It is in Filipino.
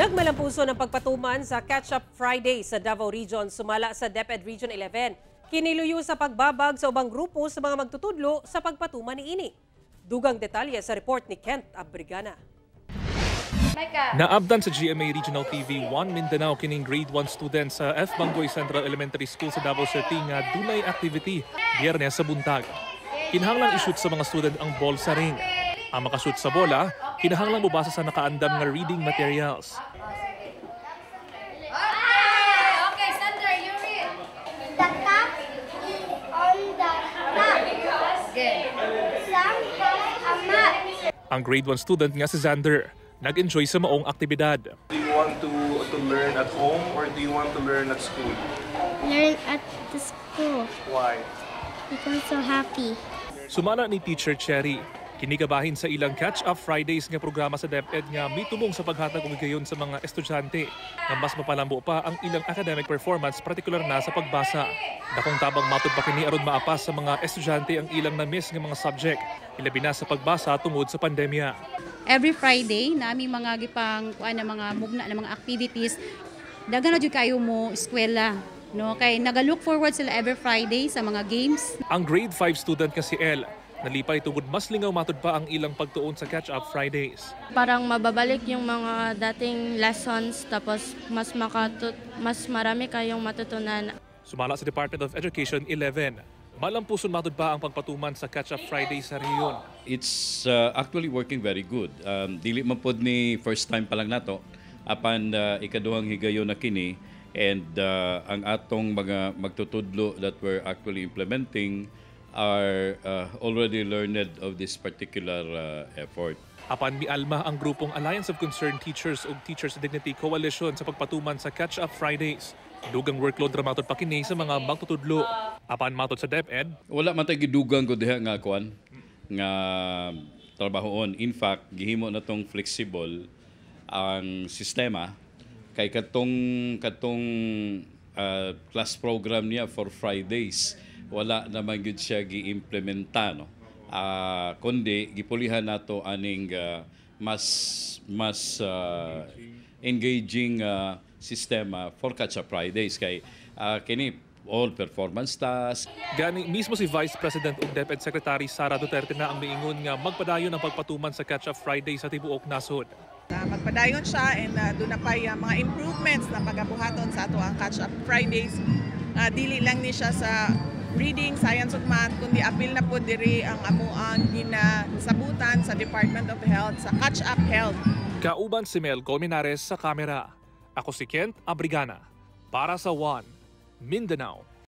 Nagmalampuso ng pagpatuman sa Catch-up Friday sa Davao Region sumala sa DepEd Region 11. Kiniluyo sa pagbabag sa ubang grupo sa mga magtutudlo sa pagpatuman ni ini. Dugang detalye sa report ni Kent Abrigana. Naabdan sa GMA Regional TV 1 Mindanao kining grade 1 students sa F. Bangoy Central Elementary School sa Davao City nga dunay activity biyernes sa buntag. Kinahanglang ishoot sa mga student ang ball sa ring. Ang makashoot sa bola, kinahanglang mubasa sa nakaandam nga reading materials. Ang grade 1 student nga si Xander, nag-enjoy sa maong aktibidad. Do you want to to learn at home or do you want to learn at school? Learn at the school Why? because so happy. Sumala ni Teacher Cherry, kinikabahin sa ilang Catch-Up Fridays nga programa sa DepEd nga mitubong sa paghatag og gayon sa mga estudyante nga mas mapalambo pa ang ilang academic performance partikular na sa pagbasa. Dakong tabang matud pa kini aron maapas sa mga estudyante ang ilang na-miss nga mga subject, ilabi na sa pagbasa tungod sa pandemya. every Friday nami mga gipang kuan na mga mugna na mga activities daghan na jud kayo mo eskwela no kay naga-look forward sila every Friday sa mga games Ang grade 5 student nga si El, nalipay tungod mas lingaw matud pa ang ilang pagtuon sa Catch-Up Fridays. parang mababalik yung mga dating lessons tapos mas makatut mas marami kayong matutunan Sumala sa Department of Education 11, malampuson matud pa ang pagpatuman sa Catch-Up Fridays sa rehiyon. it's uh, actually working very good. Um, dili man pod ni first time pa lang nato apan uh, ikaduhang higayon na kini and uh, ang atong mga magtutudlo that we're actually implementing are uh, already learned of this particular uh, effort. Apan mialma ang grupong Alliance of Concerned Teachers ug Teachers Dignity Coalition sa pagpatuman sa Catch-Up Fridays. Dugang workload ra matod pa kini sa mga magtutudlo. Apan matod sa DepEd, Wala man tay gidugang ko diha nga kuan nga trabahoon. In fact, gihimo na tong flexible ang sistema kay katong katong uh, class program niya for Fridays wala naman gyud siya giimplementa no. Ah, kundi gipulihan nato aning ah, mas mas ah, engaging ah, sistema for Catch-up Fridays kay ah, kini all performance tasks gani mismo si Vice President ug DepEd Secretary Sara Duterte na ang miingon nga magpadayon ang pagpatuman sa Catch-Up Fridays sa tibuok nasod. Uh, magpadayon siya and uh, doon na pa yung mga improvements na pagabuhaton sa ato ang Catch Up Fridays. Uh, dili lang ni siya sa reading, science ug math, kundi apil na po diri ang amuang ginasabutan sa Department of Health sa Catch Up Health. Kauban si Mel Colmenares sa kamera. Ako si Kent Abrigana para sa One Mindanao.